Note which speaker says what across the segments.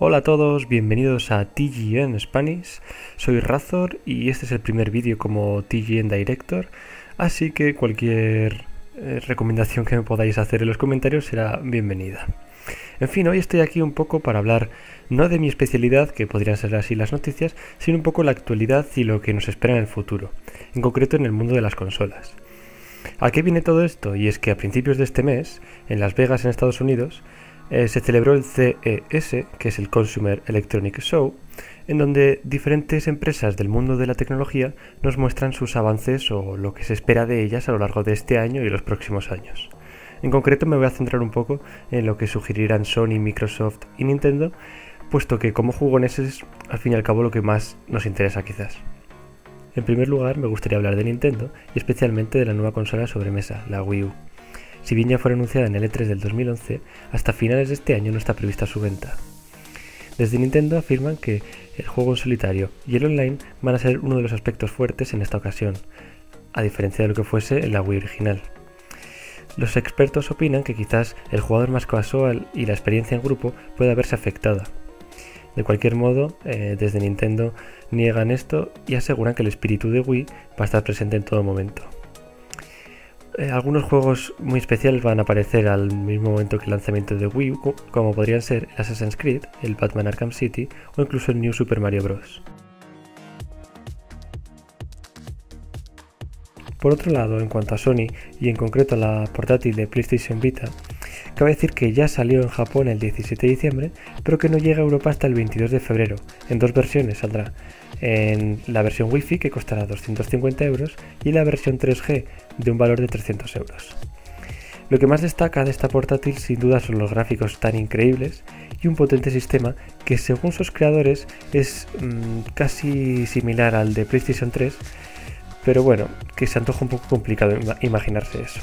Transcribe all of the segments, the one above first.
Speaker 1: Hola a todos, bienvenidos a TGN Spanish. Soy Razor y este es el primer vídeo como TGN Director, así que cualquier eh, recomendación que me podáis hacer en los comentarios será bienvenida. En fin, hoy estoy aquí un poco para hablar no de mi especialidad, que podrían ser así las noticias, sino un poco la actualidad y lo que nos espera en el futuro, en concreto en el mundo de las consolas. ¿A qué viene todo esto? Y es que a principios de este mes, en Las Vegas, en Estados Unidos, eh, se celebró el CES, que es el Consumer Electronic Show, en donde diferentes empresas del mundo de la tecnología nos muestran sus avances o lo que se espera de ellas a lo largo de este año y los próximos años. En concreto me voy a centrar un poco en lo que sugerirán Sony, Microsoft y Nintendo, puesto que como jugones es al fin y al cabo lo que más nos interesa quizás. En primer lugar me gustaría hablar de Nintendo y especialmente de la nueva consola sobremesa, la Wii U. Si bien ya fue anunciada en el E3 del 2011, hasta finales de este año no está prevista su venta. Desde Nintendo afirman que el juego en solitario y el online van a ser uno de los aspectos fuertes en esta ocasión, a diferencia de lo que fuese en la Wii original. Los expertos opinan que quizás el jugador más casual y la experiencia en grupo pueda verse afectada. De cualquier modo, eh, desde Nintendo niegan esto y aseguran que el espíritu de Wii va a estar presente en todo momento. Eh, algunos juegos muy especiales van a aparecer al mismo momento que el lanzamiento de Wii U, como podrían ser Assassin's Creed, el Batman Arkham City o incluso el New Super Mario Bros. Por otro lado, en cuanto a Sony y en concreto la portátil de PlayStation Vita, cabe decir que ya salió en Japón el 17 de diciembre, pero que no llega a Europa hasta el 22 de febrero. En dos versiones saldrá en la versión Wi-Fi que costará 250 euros y la versión 3G de un valor de 300 euros. Lo que más destaca de esta portátil sin duda son los gráficos tan increíbles y un potente sistema que según sus creadores es mm, casi similar al de PlayStation 3, pero bueno, que se antoja un poco complicado imaginarse eso.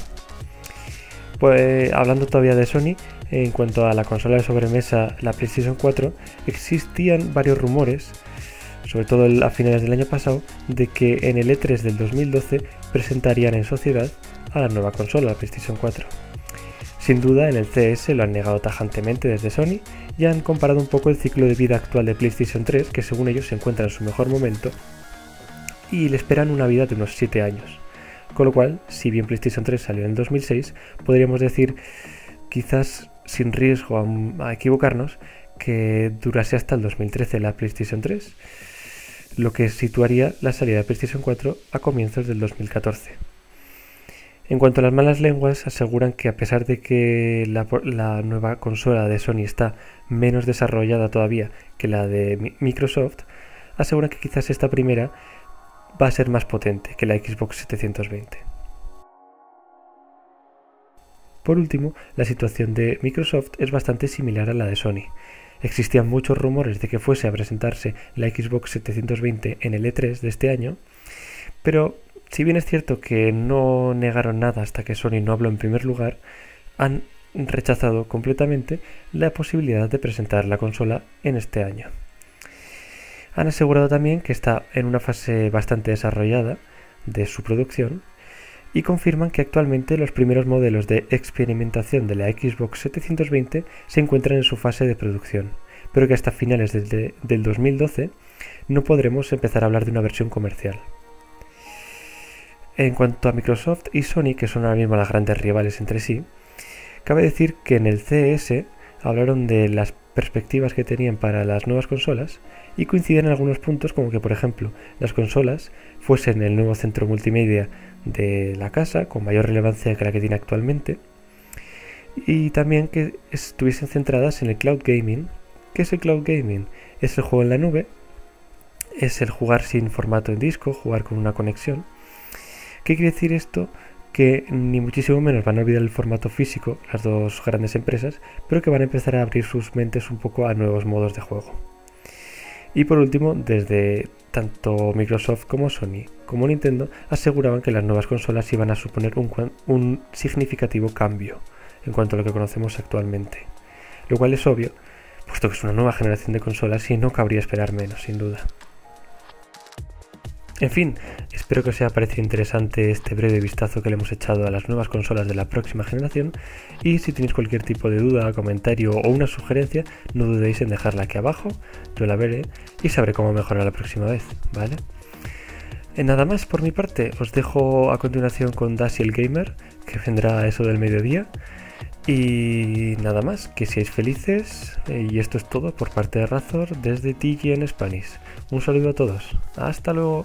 Speaker 1: Pues hablando todavía de Sony, en cuanto a la consola de sobremesa, la PlayStation 4, existían varios rumores sobre todo a finales del año pasado, de que en el E3 del 2012 presentarían en sociedad a la nueva consola, la PlayStation 4. Sin duda, en el CS lo han negado tajantemente desde Sony y han comparado un poco el ciclo de vida actual de PlayStation 3, que según ellos se encuentra en su mejor momento, y le esperan una vida de unos 7 años. Con lo cual, si bien PlayStation 3 salió en 2006, podríamos decir, quizás sin riesgo a, a equivocarnos, que durase hasta el 2013 la PlayStation 3 lo que situaría la salida de PlayStation 4 a comienzos del 2014. En cuanto a las malas lenguas, aseguran que a pesar de que la, nueva consola de Sony está menos desarrollada todavía que la de Microsoft, aseguran que quizás esta primera va a ser más potente que la Xbox 720. Por último, la situación de Microsoft es bastante similar a la de Sony. Existían muchos rumores de que fuese a presentarse la Xbox 720 en el E3 de este año, pero si bien es cierto que no negaron nada hasta que Sony no habló en primer lugar, han rechazado completamente la posibilidad de presentar la consola en este año. Han asegurado también que está en una fase bastante desarrollada de su producción y confirman que actualmente los primeros modelos de experimentación de la Xbox 720 se encuentran en su fase de producción, pero que hasta finales del 2012 no podremos empezar a hablar de una versión comercial. En cuanto a Microsoft y Sony, que son ahora mismo las grandes rivales entre sí, cabe decir que en el CES hablaron de las perspectivas que tenían para las nuevas consolas y coinciden en algunos puntos como que por ejemplo las consolas fuesen el nuevo centro multimedia de la casa con mayor relevancia que la que tiene actualmente y también que estuviesen centradas en el cloud gaming. ¿Qué es el cloud gaming? Es el juego en la nube, es el jugar sin formato en disco, jugar con una conexión. ¿Qué quiere decir esto? Que ni muchísimo menos van a olvidar el formato físico, las dos grandes empresas, pero que van a empezar a abrir sus mentes un poco a nuevos modos de juego. Y por último, desde tanto Microsoft como Sony como Nintendo aseguraban que las nuevas consolas iban a suponer un, significativo cambio en cuanto a lo que conocemos actualmente. Lo cual es obvio, puesto que es una nueva generación de consolas y no cabría esperar menos, sin duda. En fin, espero que os haya parecido interesante este breve vistazo que le hemos echado a las nuevas consolas de la próxima generación y si tenéis cualquier tipo de duda, comentario o una sugerencia, no dudéis en dejarla aquí abajo, yo la veré y sabré cómo mejorar la próxima vez, ¿vale? Eh, nada más por mi parte, os dejo a continuación con Dashi el Gamer, que vendrá a eso del mediodía. Y nada más, que seáis felices eh, y esto es todo por parte de Razor desde TG en Spanish. Un saludo a todos, hasta luego.